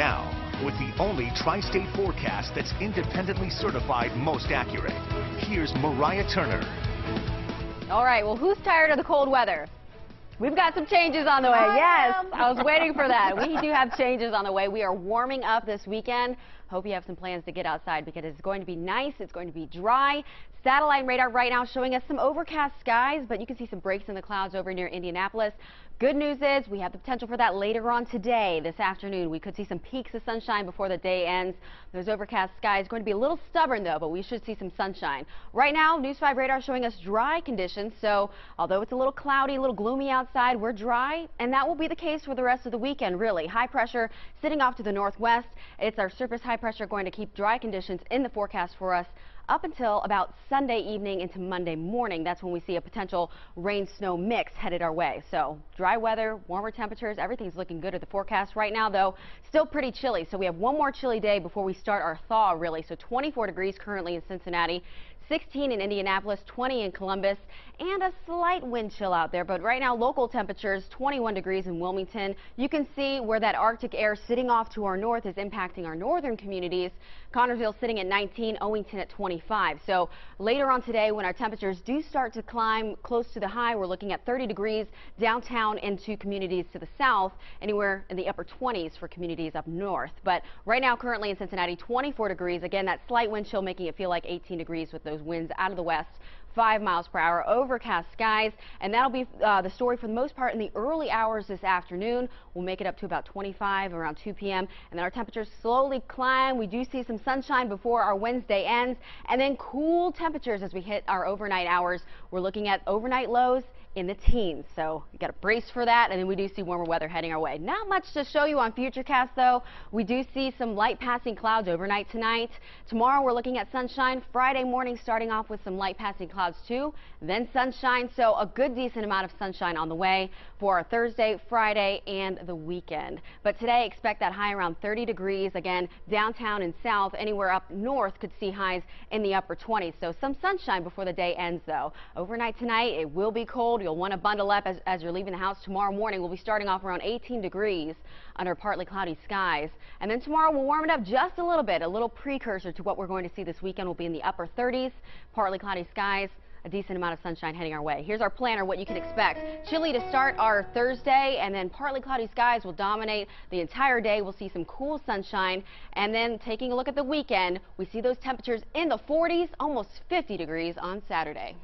Now, with the only tri-state forecast that's independently certified most accurate, here's Mariah Turner. All right, well, who's tired of the cold weather? We've got some changes on the way. I yes, am. I was waiting for that. We do have changes on the way. We are warming up this weekend. Hope you have some plans to get outside because it's going to be nice. It's going to be dry. Satellite radar right now showing us some overcast skies, but you can see some breaks in the clouds over near Indianapolis. Good news is we have the potential for that later on today, this afternoon. We could see some peaks of sunshine before the day ends. Those overcast skies going to be a little stubborn though, but we should see some sunshine. Right now, News 5 radar showing us dry conditions. So although it's a little cloudy, a little gloomy outside, we're dry, and that will be the case for the rest of the weekend, really. High pressure sitting off to the northwest. It's our surface high pressure going to keep dry conditions in the forecast for us up until about Sunday evening into Monday morning. That's when we see a potential rain snow mix headed our way. So dry weather, warmer temperatures, everything's looking good at the forecast right now, though still pretty chilly. So we have one more chilly day before we start our thaw, really. So 24 degrees currently in Cincinnati. 16 in Indianapolis, 20 in Columbus, and a slight wind chill out there. But right now, local temperatures 21 degrees in Wilmington. You can see where that Arctic air sitting off to our north is impacting our northern communities. Connersville sitting at 19, Owenton at 25. So later on today, when our temperatures do start to climb close to the high, we're looking at 30 degrees downtown into communities to the south, anywhere in the upper 20s for communities up north. But right now, currently in Cincinnati, 24 degrees. Again, that slight wind chill making it feel like 18 degrees with those winds out of the west. 5 miles per hour, overcast skies, and that'll be uh, the story for the most part in the early hours this afternoon. We'll make it up to about 25 around 2 p.m. and then our temperatures slowly climb. We do see some sunshine before our Wednesday ends, and then cool temperatures as we hit our overnight hours. We're looking at overnight lows in the teens. So you got to brace for that. And then we do see warmer weather heading our way. Not much to show you on Futurecast though. We do see some light passing clouds overnight tonight. Tomorrow we're looking at sunshine. Friday morning starting off with some light passing clouds too. Then sunshine. So a good decent amount of sunshine on the way for Thursday, Friday, and the weekend. But today expect that high around 30 degrees. Again, downtown and south, anywhere up north could see highs in the upper 20s. So some sunshine before the day ends though. Overnight tonight it will be cold cold. You'll want to bundle up as, as you're leaving the house tomorrow morning. We'll be starting off around 18 degrees under partly cloudy skies. And then tomorrow we'll warm it up just a little bit. A little precursor to what we're going to see this weekend will be in the upper 30s, partly cloudy skies a decent amount of sunshine heading our way. Here's our planner, what you can expect. Chilly to start our Thursday, and then partly cloudy skies will dominate the entire day. We'll see some cool sunshine, and then taking a look at the weekend, we see those temperatures in the 40s, almost 50 degrees on Saturday.